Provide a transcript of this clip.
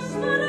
just the